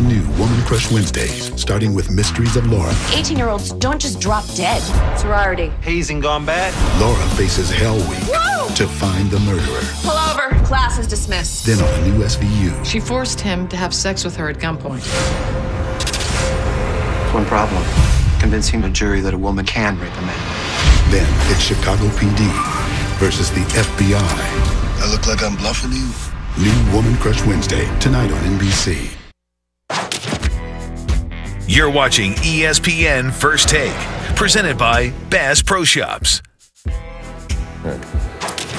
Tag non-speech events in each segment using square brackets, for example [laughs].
all new Woman Crush Wednesdays, starting with Mysteries of Laura. 18 year olds don't just drop dead. Sorority. Hazing gone bad. Laura faces Hell Week Whoa! to find the murderer. Pull over. Class is dismissed. Then on the new SVU, She forced him to have sex with her at gunpoint. One problem. Convincing a jury that a woman can rape a man. then it's Chicago PD versus the FBI. I look like I'm bluffing you. New Woman Crush Wednesday, tonight on NBC. You're watching ESPN First Take, presented by Bass Pro Shops.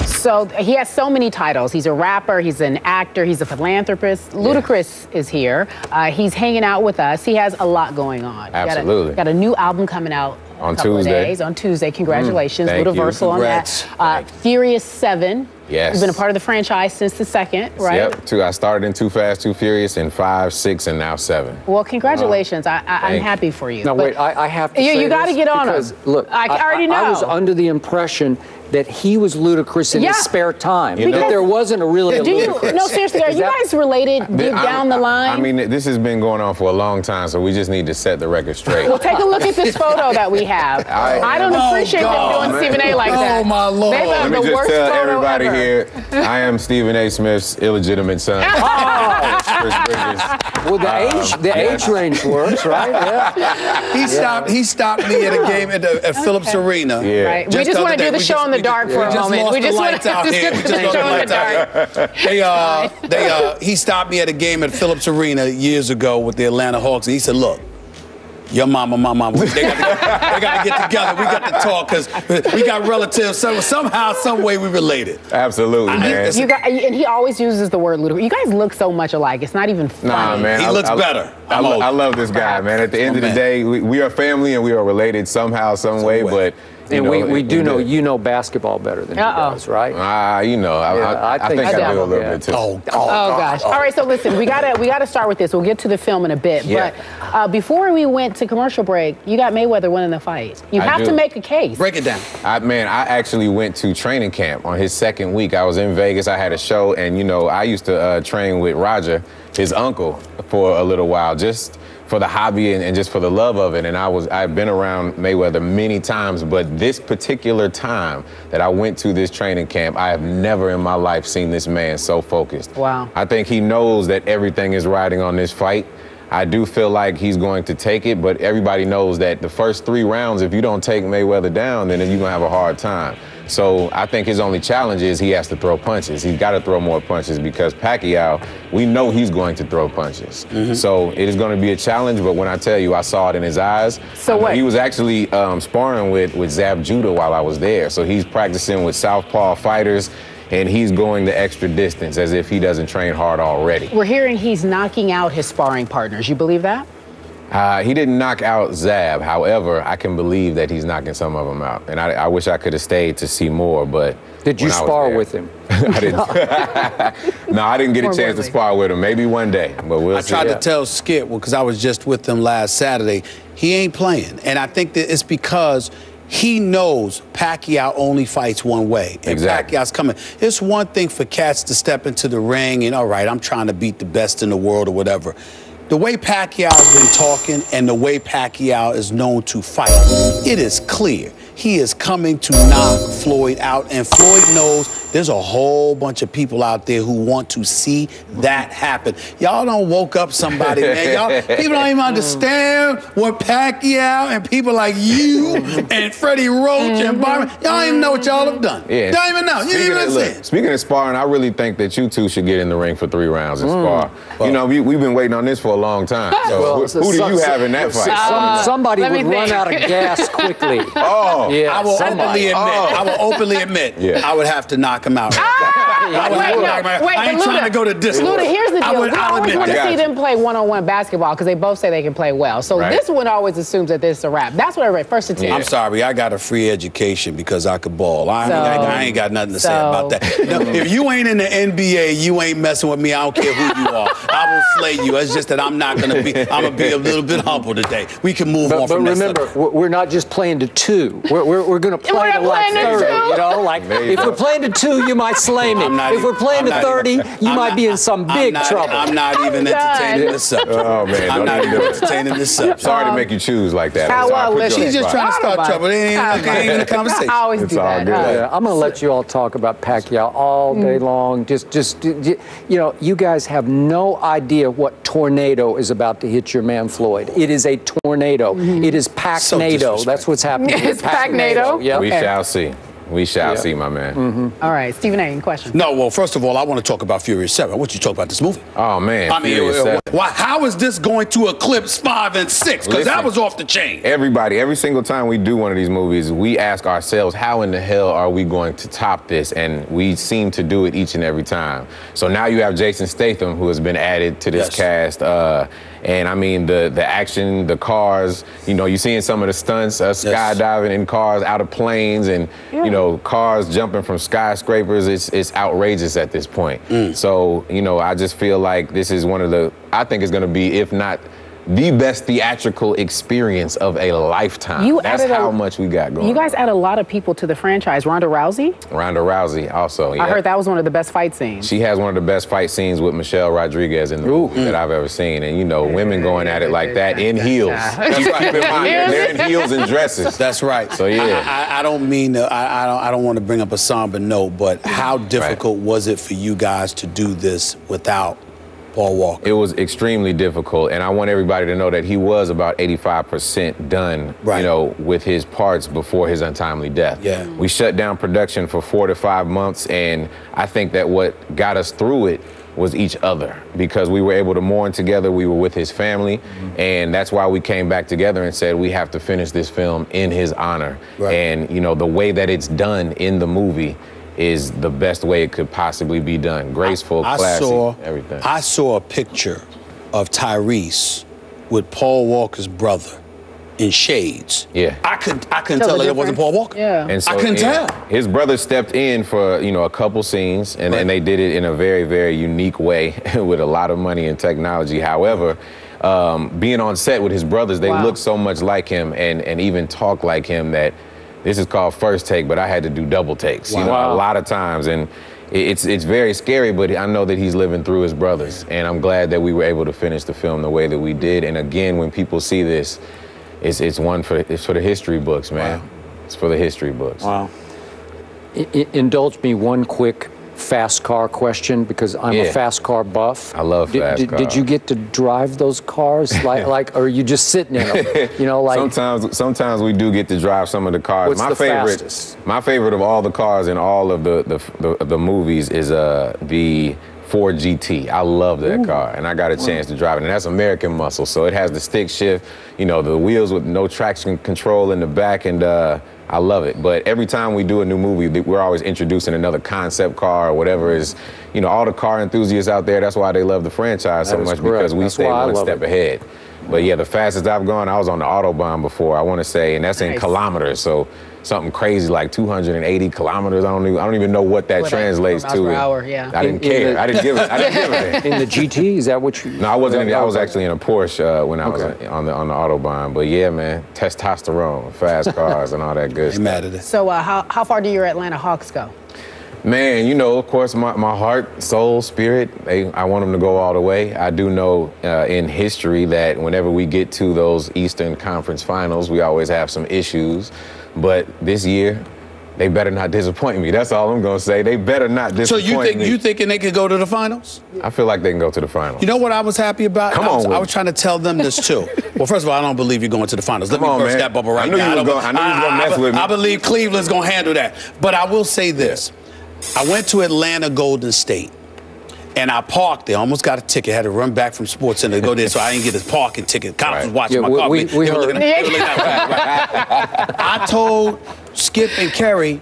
So he has so many titles. He's a rapper, he's an actor, he's a philanthropist. Ludacris is here. Uh, he's hanging out with us. He has a lot going on. Got a- Absolutely. Got a, new album coming out On a couple Tuesday. Of days, on Tuesday. Congratulations, Mm, thank you. Ludaversal on that. Uh, Furious Seven. Yes. You've been a part of the franchise since the second, right? Yep. Two. I started in Too Fast, Too Furious, in five, six, and now seven. Well, congratulations. I, I, I'm happy for you. Now wait, I, I have to You- say you gotta get on 'em. because, Look, I already know. I, was under the impression that he was ludicrous in Yeah. his spare time. You know- that there wasn't a really a do you? ludicrous. No, seriously, are you that- guys related deep I- down the line? I mean, this has been going on for a long time, so we just need to set the record straight. Well, take a look at this photo that we have. [laughs] I- I, don't Oh, appreciate God, them doing man. Stephen A. like Oh, that. Oh my Lord. They've Let me the just worst tell everybody ever. here, [laughs] I am Stephen A. Smith's illegitimate son. [laughs] Oh, Chris Bridges. Well, the uh, age the age range works, right? Yeah. He stopped. He stopped me at a game at, the, at Phillips Arena. Yeah. Right. we Just just want to do the show on in the we dark for a we just moment. lost we just the want lights to out just here. We the just lost show the in the lights out dark. They uh, they uh, he stopped me at a game at Phillips Arena years ago with the Atlanta Hawks, and he said, "Look." Your mama, my mama, they got, to, they got to get together. We got to talk because we got relatives. So somehow, some way, we related. Absolutely, man. You got, and he always uses the word ludicrous. You guys look so much alike. It's not even funny. Nah, man. He I- looks I- better. I, I'm lo- old. I love this guy, man. At the end of the man. day, we, we are family and we are related somehow, some, way, way. But you And know, we, we do know it- you know basketball better than Uh-oh. he does, right? Ah, you know, I, Yeah, I, I I think think I, do a little Yeah. bit too. Oh, Oh gosh! All right, so listen, we gotta we gotta start with this. We'll get to the film in a bit, Yeah. but uh, before we went to commercial break, you got Mayweather winning the fight. You I have do. to make a case. Break it down. I, man, I actually went to training camp on his second week. I was in Vegas. I had a show, and you know, I used to uh, train with Roger, his uncle, for a little while, just for the hobby and, and just for the love of it. And I was, I've been around Mayweather many times, but this particular time that I went to this training camp, I have never in my life seen this man so focused. Wow. I think he knows that everything is riding on this fight. I do feel like he's going to take it, but everybody knows that the first three rounds, if you don't take Mayweather down, then you're going to have a hard time. So I think his only challenge is he has to throw punches. He's got to throw more punches because Pacquiao, we know he's going to throw punches. So it is going to be a challenge, but when I tell you, I saw it in his eyes. So what- He was actually um, sparring with, with Zab Judah while I was there. So he's practicing with Southpaw fighters. And he's going the extra distance as if he doesn't train hard already. We're hearing he's knocking out his sparring partners. You believe that? Uh, he didn't knock out Zab. However, I can believe that he's knocking some of them out. And I, I wish I could have stayed to see more, but. Did you when I was spar there- with him? [laughs] I didn't. [laughs] [laughs] no, I didn't get a chance to spar with him. Maybe one day, but we'll see. I see. tried to tell Skip, well, because I was just with him last Saturday, he ain't playing. And I think that it's because he knows Pacquiao only fights one way. And Exactly. Pacquiao's coming. It's one thing for cats to step into the ring and, all right, I'm trying to beat the best in the world or whatever. The way Pacquiao's been talking and the way Pacquiao is known to fight, it is clear. He is coming to knock Floyd out, and Floyd knows there's a whole bunch of people out there who want to see that happen. Y'all don't woke up somebody, man. [laughs] Y'all people don't even understand what Pacquiao and people like you and Freddie Roach and Byron, y'all don't even know what y'all have done. Yeah. Y'all don't even know. You Speaking don't even of, look, understand. speaking of sparring, I really think that you two should get in the ring for three rounds and Mm. spar. You know, we, we've been waiting on this for a long time. So Well, who, so- who do you so- have in that fight? Some- somebody let me would run out of gas quickly. [laughs] oh, Yeah, I will somebody. openly admit. I will openly [laughs] admit. Yeah. I would have to knock him out. [laughs] Ah! I would wait, have no, knock wait, I ain't but trying to go to distance. Luda, here's the I deal. would- we I'll always want to see them play one-on-one basketball because they both say they can play well. So Right. this one always assumes that this is a wrap. That's what I read. First to ten. I'm sorry, I got a free education because I could ball. I, So- I, I ain't got nothing to say about that. No, [laughs] if you ain't in the NBA, you ain't messing with me. I don't care who you are. I will slay you. It's just that I'm not gonna be. I'm gonna be a little bit humble today. We can move on But, but from that remember, subject. we're we're not just playing to two. We're, we're, we're going to play We're to not like playing to 30. You know, like There if we're playing to two, you might slay me. I'm if even- we're playing I'm to 30, even- you I'm might not- be in some I'm big not- trouble. I'm not even oh, I'm entertaining done. this subject. Oh man, I'm don't even even do it. entertaining this subject. Sorry to make you choose like that. How I'm well to put you listen? on She's just spot. trying to start trouble. It ain't even, it ain't even a conversation. I always It's do all that. good. Yeah, I'm going to let you all talk about Pacquiao all mm. day long. Just, just, you know, you guys have no idea what tornado is about to hit your man Floyd. It is a tornado. Mm-hmm. It is Pac-nado. That's what's happening. [laughs] It's with Pac-nado? Yep. We shall see. We shall Yeah. see, my man. All right, Stephen A. Any questions? No, well, first of all, I want to talk about Furious 7. I want you to talk about this movie. Oh man, I mean, Furious uh, Seven. why, how is this going to eclipse 5 and 6? Because that was off the chain. Everybody, every single time we do one of these movies, we ask ourselves, how in the hell are we going to top this? And we seem to do it each and every time. So now you have Jason Statham, who has been added to this Yes. cast. Uh, and I mean, the the action, the cars, you know, you're seeing some of the stunts, uh, skydiving in cars out of planes and, you know, cars jumping from skyscrapers. It's, it's outrageous at this point. Mm. So, you know, I just feel like this is one of the, I think it's going to be, if not, the best theatrical experience of a lifetime. You That's added a- how much we got going. You guys add a lot of people to the franchise. Ronda Rousey, Ronda Rousey also. Yeah. I heard that was one of the best fight scenes. She has one of the best fight scenes with Michelle Rodriguez in the movie that I've ever seen. And you know, women going at it like that in heels. That's Keep keep in mind, they're in heels and dresses. That's right. So, yeah. I, I, I don't mean to, I, I don't I don't want to bring up a somber note, but how difficult was it for you guys to do this without Paul Walker? It was extremely difficult, and I want everybody to know that he was about 85% done, Right. you know, with his parts before his untimely death. Yeah. We shut down production for four to five months, and I think that what got us through it was each other because we were able to mourn together. We were with his family, Mm-hmm. and that's why we came back together and said we have to finish this film in his honor. Right. And you know, the way that it's done in the movie is the best way it could possibly be done. Graceful, I classy, saw everything. I saw a picture of Tyrese with Paul Walker's brother in shades. Yeah. I couldn't I couldn't Tell tell that it wasn't Paul. Walker. Yeah. And so I couldn't yeah, tell. His brother stepped in for you know a couple scenes, and, Right. and they did it in a very very unique way [laughs] with a lot of money and technology. However, um, being on set with his brothers, they Wow. look so much like him and and even talk like him that this is called first take, but I had to do double takes. You know, Wow. a lot of times and. It's it's very scary, but I know that he's living through his brothers, and I'm glad that we were able to finish the film the way that we did. And again, when people see this, it's it's one for it's for the history books, man. Wow. It's for the history books. Wow. I- I- indulge me one quick fast car question because I'm Yeah. a fast car buff. I love did, fast did, Did cars. you get to drive those cars [laughs] like like or are you just sitting in them? You know, like sometimes sometimes we do get to drive some of the cars. What's my the favorite fastest? my favorite of all the cars in all of the the, the, the movies is uh the Ford GT. I love that car, and I got a chance to drive it. And that's American muscle, so it has the stick shift, you know, the wheels with no traction control in the back, and uh, I love it. But every time we do a new movie, we're always introducing another concept car or whatever is, you know, all the car enthusiasts out there. That's why they love the franchise so much correct. because we That's stay one step it. ahead. But yeah, the fastest I've gone, I was on the Autobahn before, I want to say, and that's in kilometers. So something crazy like 280 kilometers. I don't even, I don't even know what that What, translates to. hour, yeah. I didn't In- in care. the- I didn't give it. I didn't give it. [laughs] in the GT. Is that what you? No, I wasn't. In, I was actually in a Porsche uh, when I was on the on the autobahn. But yeah, man, testosterone, fast [laughs] cars, and all that good Ain't stuff. mad at it. So, uh, how, how far do your Atlanta Hawks go? Man, you know, of course, my, my heart, soul, spirit, they, I want them to go all the way. I do know uh, in history that whenever we get to those Eastern Conference finals, we always have some issues. But this year, they better not disappoint me. That's all I'm going to say. They better not disappoint So disappoint you think me. you thinking they could go to the finals? I feel like they can go to the finals. You know what I was happy about? Come I was, on, I was trying to tell them this too. [laughs] well, first of all, I don't believe you're going to the finals. Let Come me on, burst man. that bubble right I knew now. you don't- gonna- I knew you was gonna mess I- with me. I believe Cleveland's going to handle that. But I will say this: I went to Atlanta Golden State. And I parked there. Almost got a ticket. Had to run back from Sports Center to go there, so I didn't get a parking ticket. Cops Right. was watching Yeah, my we- car. we- They we were heard. looking at- they were I told Skip and Cari,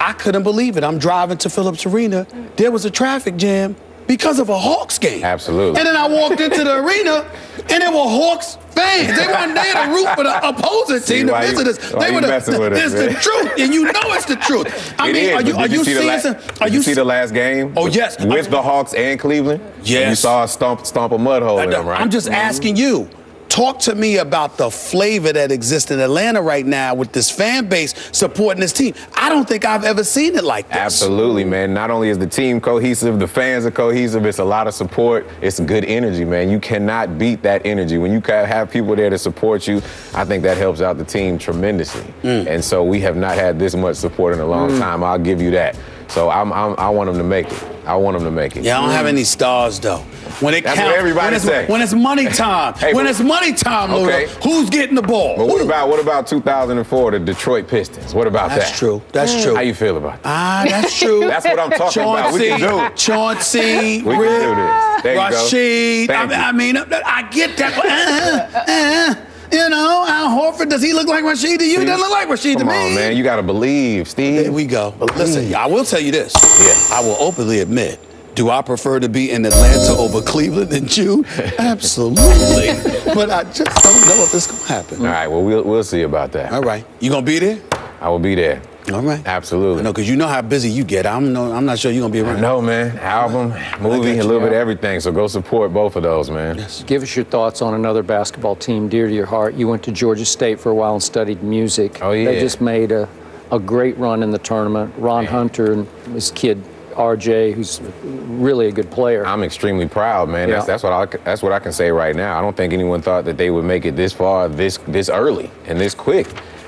I couldn't believe it. I'm driving to Phillips Arena. There was a traffic jam because of a Hawks game. Absolutely. And then I walked into the arena, and there were Hawks fans. They weren't there to root for the opposing See team, the why you- visitors. they you were the, it's the truth, and you know it's the truth. I It mean, is, are you are did you see seeing some? Are did you you see the last game? Oh, yes. With I'm- the Hawks and Cleveland. Yes. You saw a stomp stomp a mud hole in them, right? I'm just mm-hmm. asking you. Talk to me about the flavor that exists in Atlanta right now with this fan base supporting this team. I don't think I've ever seen it like this. Absolutely, man. Not only is the team cohesive, the fans are cohesive. It's a lot of support. It's good energy, man. You cannot beat that energy when you have people there to support you. I think that helps out the team tremendously. And so we have not had this much support in a long Mm. time. I'll give you that. So I'm, I'm, I want them to make it. I want them to make it. Yeah, I don't have any stars though. When it That's counts, everybody when it's, say. when it's money time, Hey, when but- it's money time, Luda, Okay. who's getting the ball? But what about what about 2004, the Detroit Pistons? What about That's that? That's true. That's true. How you feel about that? Ah, that's true. [laughs] That's what I'm talking about. We can do it. Chauncey, [laughs] We can do this. There you go. Rasheed. I, Thank mean- you. I mean, I get that. but, uh, uh, you know, Al Horford, does he look like Rasheed to you? He doesn't look like Rasheed Come to me. on, man. You got to believe, Steve. There we go. But listen, I will tell you this. Yeah. I will openly admit. Do I prefer to be in Atlanta over Cleveland than June? [laughs] Absolutely. [laughs] but I just don't know if this gonna happen. All right, well, we'll, we'll see about that. All right. You gonna be there? I will be there. All right. Absolutely. I know, because you know how busy you get. I'm no, I'm not sure you're gonna be around. No, man. Album, movie, a little bit of everything. So go support both of those, man. Yes. Give us your thoughts on another basketball team dear to your heart. You went to Georgia State for a while and studied music. Oh, yeah. They just made a, a great run in the tournament. Ron Hunter and his kid RJ, who's really a good player. I'm extremely proud, man. That's, Yeah. that's what I that's what I can say right now. I don't think anyone thought that they would make it this far, this this early, and this quick.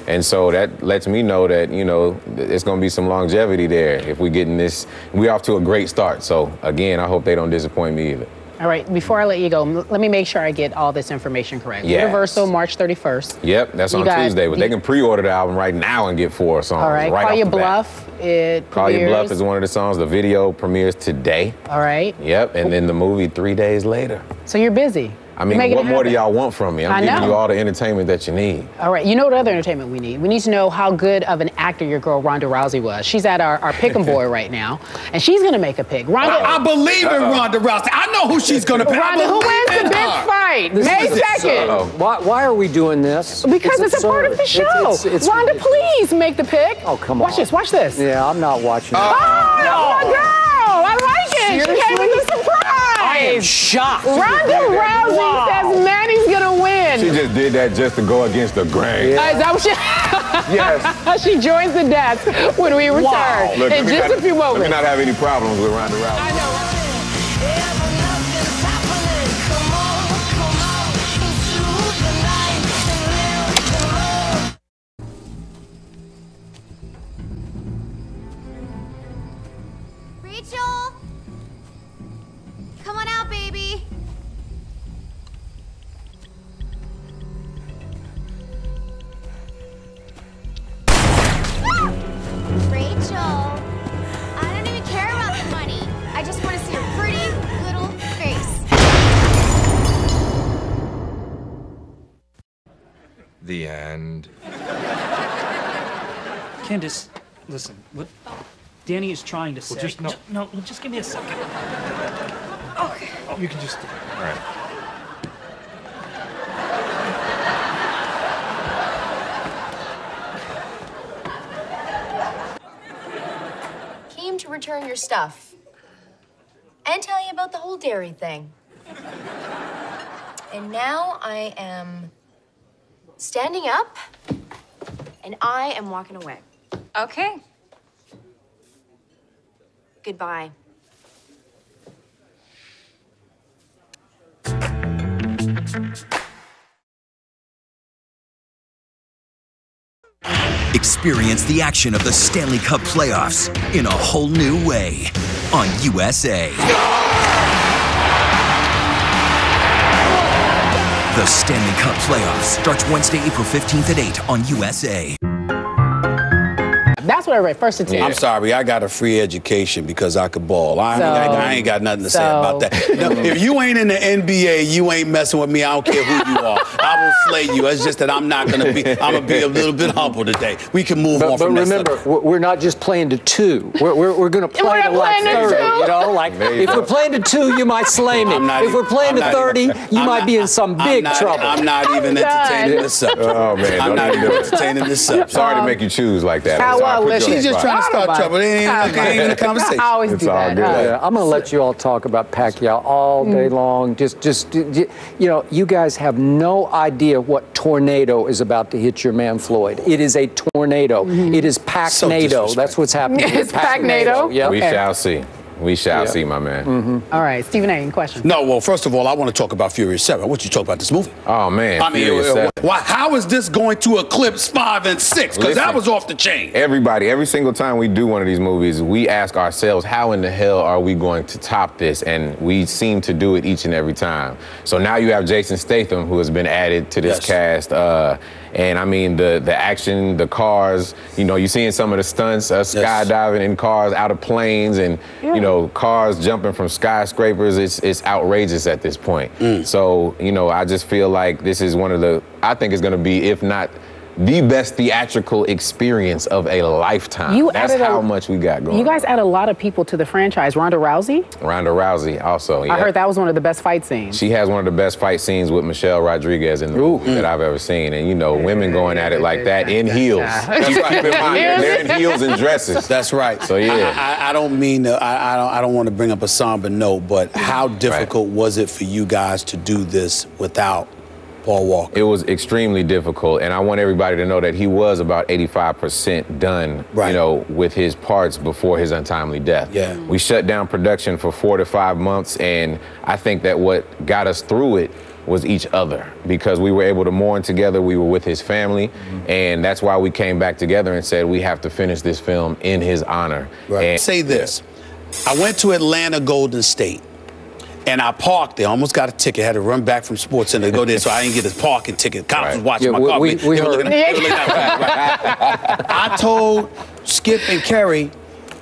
And so that lets me know that you know it's going to be some longevity there if we get in this. We're off to a great start. So again, I hope they don't disappoint me either. All right, before I let you go, let me make sure I get all this information correct. Yes. Universal, March 31st. Yep, that's You on Tuesday, but they can pre-order the album right now and get four songs. All right, right Call Your bat. Bluff. It Call Your Bluff is one of the songs. The video premieres today. All right, Yep, and then the movie three days later. so you're busy. I mean, what more do y'all want from me? I'm I giving know. you all the entertainment that you need. All right, you know what other entertainment we need? We need to know how good of an actor your girl Ronda Rousey was. She's at our, our pick 'em boy [laughs] right now, and she's gonna make a pick. Ronda, I, I believe in Ronda Rousey. I know who she's gonna pick. I Ronda, who wins the in big her. fight? This May is- 2nd. Uh-oh. Why, why are we doing this? Because it's, a part of absurd. the show. It's- it's- it's Ronda, ridiculous. please make the pick. Oh, come on. Watch on. this, watch this. Yeah, I'm not watching. Uh, oh, it. that's my girl. I like it. She came with a surprise. I am shocked. Ronda Rousey Wow. says Manny's gonna win. She just did that just to go against the grain. Uh, is that what she? Yes. [laughs] she joins the desk when we return Look, in just not- a few Let moments. me not have any problems with Ronda Rousey. The end. Candace, listen. What Danny is trying to say. just no- Ju- no, just give me a second. Oh, you can just. All right. Came to return your stuff. And tell you about the whole dairy thing. And now I am standing up and I am walking away. Okay. Goodbye. Experience the action of the Stanley Cup playoffs in a whole new way on USA. The Stanley Cup playoffs starts Wednesday, April 15th at 8 on USA. That's what I read. First to 10. I'm sorry, I got a free education because I could ball. I, So- I, I ain't got nothing to say about that. No, if you ain't in the NBA, you ain't messing with me. I don't care who you are. I will slay you. It's just that I'm not gonna be. I'm gonna be a little bit humble today. We can move on But, but from remember, subject. we're we're not just playing to two. We're, we're, we're going [laughs] to play We're to like playing to 30. two. You know, like There if go. we're playing to two, you might slay me. Not If even- we're playing I'm to 30, even- you I'm might not- be in some I'm big not- trouble. I'm not even done. entertaining this subject. Oh man, I'm don't even even do it. entertaining this subject. Sorry to make um, you choose like that. How Sorry I well, put you Let's go she's just spot. trying to start Nobody. trouble. It ain't, it ain't even a [laughs] conversation. I always It's do all that. good. Yeah, I'm going to let you all talk about Pacquiao all mm. day long. Just, just, you know, you guys have no idea what tornado is about to hit your man Floyd. It is a tornado. Mm-hmm. It is Pac-nado. That's what's happening. [laughs] It's Pac-nado? Yep. We shall see. We shall Yeah. see, my man. All right, Stephen A. Any questions? No, well, first of all, I want to talk about Furious 7. I want you to talk about this movie. Oh man, I mean, Furious uh, Seven. why, how is this going to eclipse 5 and 6? Because that was off the chain. Everybody, every single time we do one of these movies, we ask ourselves, how in the hell are we going to top this? And we seem to do it each and every time. So now you have Jason Statham, who has been added to this Yes. cast. Uh, and I mean, the the action, the cars, you know, you're seeing some of the stunts, uh, skydiving in cars out of planes and, you know, cars jumping from skyscrapers. It's, it's outrageous at this point. Mm. So, you know, I just feel like this is one of the, I think it's going to be, if not, the best theatrical experience of a lifetime. You That's added a- how much we got going. You guys add a lot of people to the franchise. Ronda Rousey, Ronda Rousey also. Yeah. I heard that was one of the best fight scenes. She has one of the best fight scenes with Michelle Rodriguez in the movie that I've ever seen. And you know, women going at it like that in heels. That's right. in mind, they're in heels and dresses. That's right. So yeah. I, I, I don't mean to, I, I don't I don't want to bring up a somber note, but how difficult was it for you guys to do this without Paul Walker? It was extremely difficult, and I want everybody to know that he was about 85% done, you know, with his parts before his untimely death. Yeah. We shut down production for four to five months, and I think that what got us through it was each other because we were able to mourn together. We were with his family, Mm-hmm. and that's why we came back together and said we have to finish this film in his honor. Right. And- Say this. I went to Atlanta Golden State. And I parked there. Almost got a ticket. Had to run back from Sports Center to go there, so I didn't get a parking ticket. Cops was watching Yeah, my we- car. we- we heard. at- they were looking I told Skip and Cari,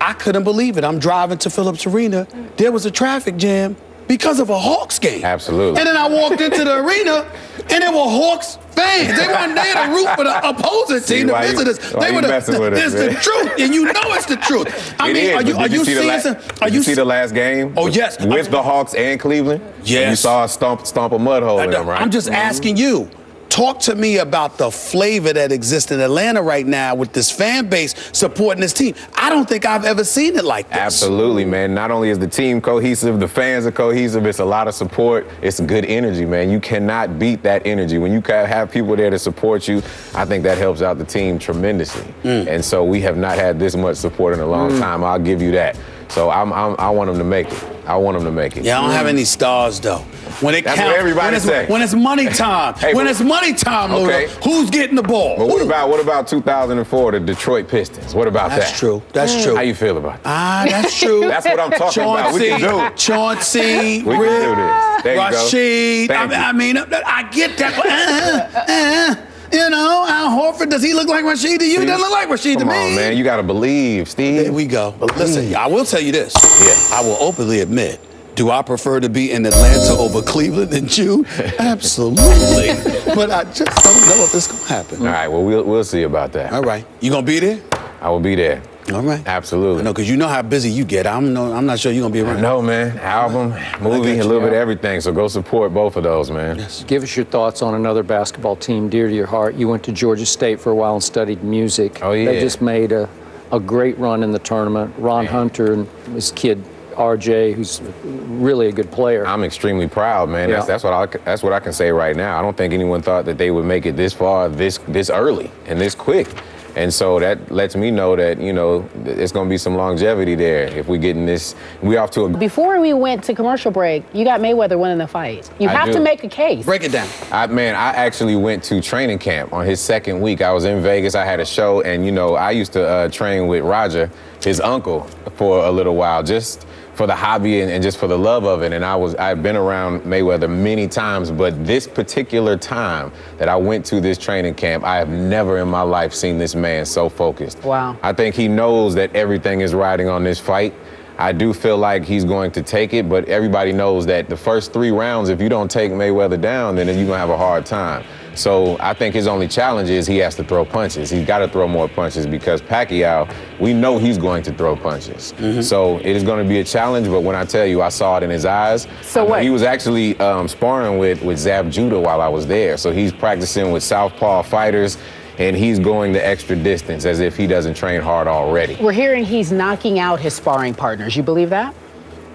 I couldn't believe it. I'm driving to Phillips Arena. There was a traffic jam because of a Hawks game. Absolutely. And then I walked into the arena, and it were Hawks fans. They weren't there to root for the opposing team, the visitors. they were the, us, it's the truth, and you know it's the truth. I [laughs] It mean, is, are you are did you see the seeing la- some? Are you see the last game? Oh, yes. with I'm- the Hawks and Cleveland. Yes. you saw a stomp stomp a mud hole in them, right? I'm just asking you. Talk to me about the flavor that exists in Atlanta right now with this fan base supporting this team. I don't think I've ever seen it like this. Absolutely, man. Not only is the team cohesive, the fans are cohesive. It's a lot of support. It's good energy, man. You cannot beat that energy when you have people there to support you. I think that helps out the team tremendously. And so we have not had this much support in a long Mm. time. I'll give you that. So I'm, I'm, I want them to make it. I want them to make it. Yeah, I don't have any stars though. When it That's counts, what everybody when it's, say. When it's money time, Hey, when but- it's money time, Luda, Okay. who's getting the ball? But what Who? about what about 2004, the Detroit Pistons? What about That's that? That's true. That's true. How you feel about that? Ah, that's true. [laughs] That's what I'm talking about. We can do it. Chauncey, [laughs] We can do this. There you. Rasheed. I, Thank mean- you. I mean, I get that. but, uh, uh, you know, Al Horford, does he look like Rasheed to you? He doesn't look like Rasheed Come to me. on, man. You got to believe, Steve. There we go. But listen, mm. I will tell you this. Yeah. I will openly admit. Do I prefer to be in Atlanta over Cleveland than June? [laughs] Absolutely. but I just don't know if it's gonna happen. All right, well, we'll, we'll see about that. All right. You gonna be there? I will be there. All right. Absolutely. No, because you know how busy you get. I'm no, I'm not sure you're gonna be around. No, man. Album, movie, you. a little bit of everything. So go support both of those, man. Yes. Give us your thoughts on another basketball team dear to your heart. You went to Georgia State for a while and studied music. Oh, yeah. They just made a, a great run in the tournament. Ron Hunter and his kid RJ, who's really a good player. I'm extremely proud, man. That's, Yeah. that's what I that's what I can say right now. I don't think anyone thought that they would make it this far, this this early, and this quick. And so that lets me know that you know th- it's going to be some longevity there if we're getting this. We off to a Before we went to commercial break, you got Mayweather winning the fight. You I have do. to make a case. Break it down. I, man, I actually went to training camp on his second week. I was in Vegas. I had a show, and you know, I used to uh, train with Roger, his uncle, for a little while, just for the hobby and, and just for the love of it. And I was, I've been around Mayweather many times, but this particular time that I went to this training camp, I have never in my life seen this man so focused. Wow. I think he knows that everything is riding on this fight. I do feel like he's going to take it, but everybody knows that the first three rounds, if you don't take Mayweather down, then you're going to have a hard time. So I think his only challenge is he has to throw punches. He's got to throw more punches because Pacquiao, we know he's going to throw punches. So it is going to be a challenge, but when I tell you, I saw it in his eyes. So what? He was actually um, sparring with, with Zab Judah while I was there. So he's practicing with Southpaw fighters. and he's going the extra distance as if he doesn't train hard already. We're hearing he's knocking out his sparring partners. You believe that?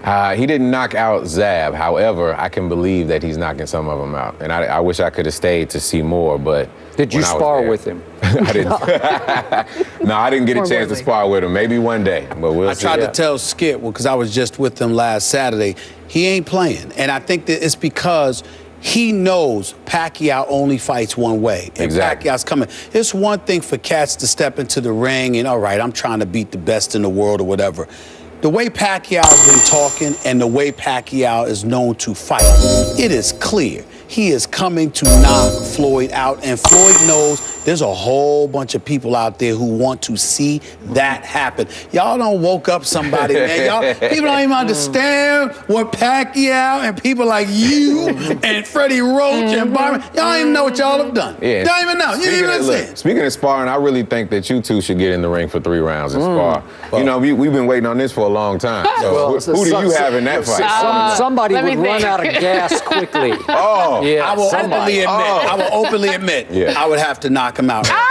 Uh, he didn't knock out Zab. However, I can believe that he's knocking some of them out. And I, I wish I could have stayed to see more, but. Did you when I was spar there- with him? [laughs] I didn't. [laughs] [laughs] no, I didn't get a chance to spar with him. Maybe one day, but we'll see. I see. tried to tell Skip, well, because I was just with him last Saturday, he ain't playing. And I think that it's because he knows Pacquiao only fights one way. And Exactly. Pacquiao's coming. It's one thing for cats to step into the ring and, all right, I'm trying to beat the best in the world or whatever. The way Pacquiao's been talking and the way Pacquiao is known to fight, it is clear. He is coming to knock Floyd out, and Floyd knows there's a whole bunch of people out there who want to see that happen. Y'all don't woke up somebody, man. [laughs] Y'all people don't even understand what Pacquiao and people like you [laughs] and Freddie Roach and Barber, y'all don't even know what y'all have done. Yeah. Y'all don't even know. You Speaking even of, look, understand. speaking of sparring, I really think that you two should get in the ring for three rounds and Mm. spar. You know, we, we've been waiting on this for a long time. So Well, who, so who do some- you have in that some- fight? some- somebody let me would run out of gas quickly. [laughs] oh, Yeah, I will somebody. openly admit. Oh. I will openly admit. Yeah. I would have to knock him out. [laughs]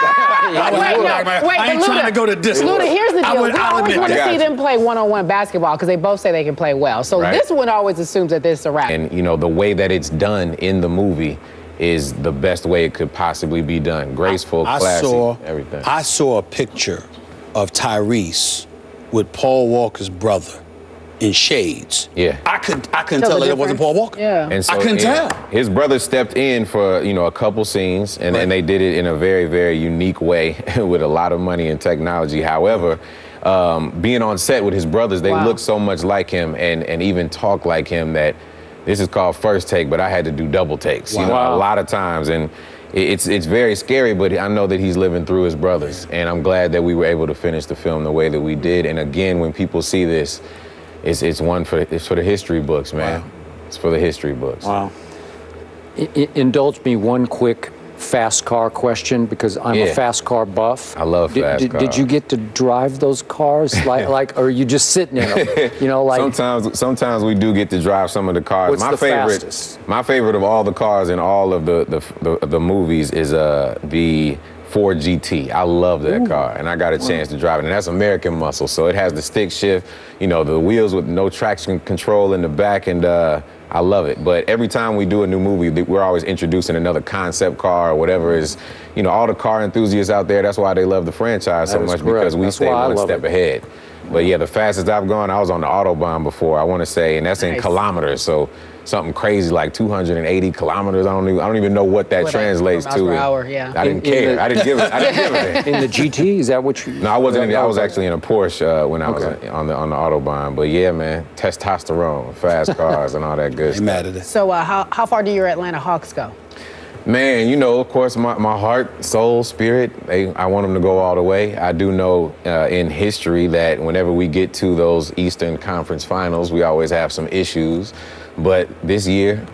Ah! I would wait, have no, knock out. wait, I ain't but trying to go to distance. Luda, here's the I deal. would- we I'll always want to see them play one-on-one basketball because they both say they can play well. So Right. this one always assumes that this is a wrap. And you know, the way that it's done in the movie is the best way it could possibly be done. Graceful, I classy, saw everything. I saw a picture of Tyrese with Paul Walker's brother in shades. Yeah. I couldn't I couldn't Tell tell that it wasn't Paul. Walker. Yeah. And so I couldn't yeah, tell. His brother stepped in for you know a couple scenes, and, and they did it in a very very unique way [laughs] with a lot of money and technology. However, um, being on set with his brothers, they Wow. look so much like him and and even talk like him that this is called first take, but I had to do double takes. You know, Wow. a lot of times and. It's it's very scary, but I know that he's living through his brothers, and I'm glad that we were able to finish the film the way that we did. And again, when people see this, it's it's one for it's for the history books, man. It's for the history books. Wow. I- I- indulge me one quick fast car question because I'm Yeah. a fast car buff. I love did, fast did, did cars. you get to drive those cars [laughs] like like or are you just sitting in them? [laughs] You know, like sometimes sometimes we do get to drive some of the cars. What's my the favorite fastest? my favorite of all the cars in all of the the, the, the movies is uh the Ford GT. I love that car, and I got a chance to drive it. And that's American muscle, so it has the stick shift, you know, the wheels with no traction control in the back, and uh, I love it. But every time we do a new movie, we're always introducing another concept car or whatever is, you know, all the car enthusiasts out there. That's why they love the franchise so much correct. because we That's stay one step it. ahead. But yeah, the fastest I've gone, I was on the Autobahn before, I want to say, and that's in kilometers. So something crazy like 280 kilometers. I don't even, I don't even know what that What, translates miles to. per hour, yeah. I didn't In- in care. the- I didn't give it. I didn't give it. [laughs] in the GT. Is that what you? No, I wasn't. In, I was actually in a Porsche uh, when I was on the on the autobahn. But yeah, man, testosterone, fast cars, and all that good Ain't stuff. mad at it. So uh, how, how far do your Atlanta Hawks go? Man, you know, of course, my, my heart, soul, spirit, they, I want them to go all the way. I do know uh, in history that whenever we get to those Eastern Conference finals, we always have some issues. But this year,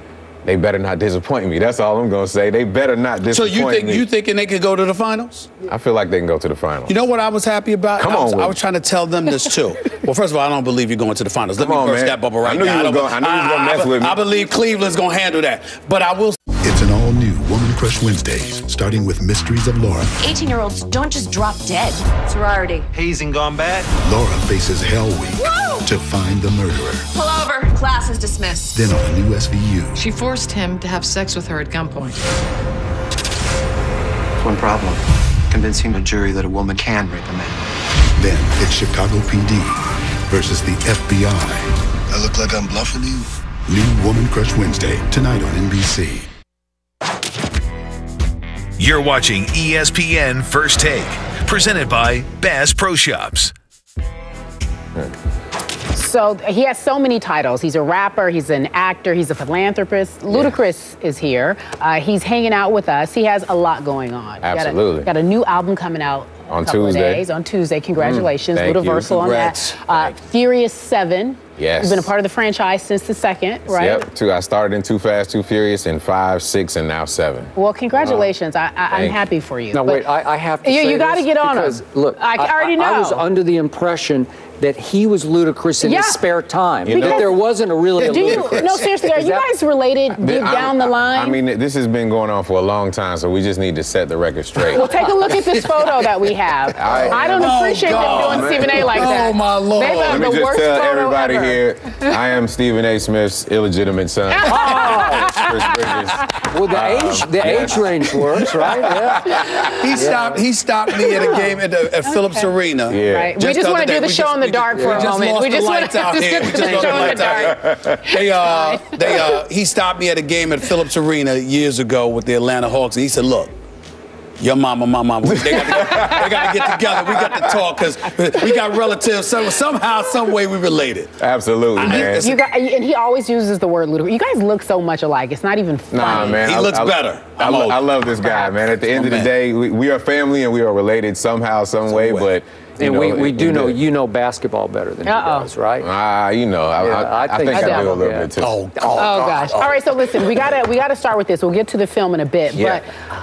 they better not disappoint me. That's all I'm going to say. They better not disappoint me. So you think me. you thinking they could go to the finals? I feel like they can go to the finals. You know what I was happy about? Come I was, on, I was trying to tell them this too. [laughs] well, first of all, I don't believe you're going to the finals. Let Come me on, burst man. that bubble right I knew now. you was don't- gonna- I knew you was gonna I- mess I- with me. I believe Cleveland's going to handle that. But I will It's an all new Woman Crush Wednesdays, starting with Mysteries of Laura. 18 year olds don't just drop dead. Sorority. Hazing gone bad. Laura faces Hell Week Woo! to find the murderer. Pull over. Class is dismissed. Then on the new SVU, She forced him to have sex with her at gunpoint. One problem convincing a jury that a woman can rape a man. then it's Chicago PD versus the FBI. I look like I'm bluffing you. New Woman Crush Wednesday, tonight on NBC. You're watching E ESPN First Take, presented by Bass Pro Shops. So he has so many titles. He's a rapper, he's an actor, he's a philanthropist. Ludacris is here. Uh, he's hanging out with us. He has a lot going on. Got a- Absolutely. Got a, new album coming out On a couple Tuesday. of days. On Tuesday. Congratulations, Mm, thank you. Ludaversal on that. Uh, Furious 7. Yes. You've been a part of the franchise since the second, right? Yep. Two. I started in Too Fast, Too Furious, in five, six, and now seven. Well, congratulations. I, I, I'm Thank you. happy for you. Now wait, I, I have to you, say you got to get on because, him. Look, I, I already know. I was under the impression that he was ludicrous in Yeah. his spare time. You that there wasn't a really a Do you? ludicrous. No, seriously, are you that- guys related deep I- down the line? I mean, this has been going on for a long time, so we just need to set the record straight. well, take a look at this photo that we have. [laughs] I- I, don't Oh, appreciate God, them doing man. Stephen A. like Oh, that. Oh my Lord. They've Let me the just worst tell everybody ever. here, I am Stephen A. Smith's illegitimate son. [laughs] Chris Bridges. Well, the Um, age the yeah. age range works, right? Yeah. He stopped. He stopped me at a game at, the, at Phillips Arena. Yeah. Right. we Just just want to do the show on in the we dark just- for a we just moment. lost we the just want lights to out here. We just the lost the lights out dark. They uh, they uh, he stopped me at a game at Phillips Arena years ago with the Atlanta Hawks, and he said, "Look." Your mama, my mama, they got, to, they get together. We got to talk because we got relatives. So somehow, some way, we related. Absolutely, man. You got, and he always uses the word ludicrous. You guys look so much alike. It's not even funny. Nah, man. He I- looks I- better. I, I'm. I love this guy, man. At the end Oh, of the man. day, we, we are family and we are related somehow, some way. way. But you And know, we, we do it- know you know basketball better than Uh-oh. he does, right? Ah, you know, I, Yeah, I, I I think, think I, do a little Yeah. bit too. Oh, Oh gosh. All right. So listen, we gotta we gotta start with this. We'll get to the film in a bit, Yeah. but. Uh,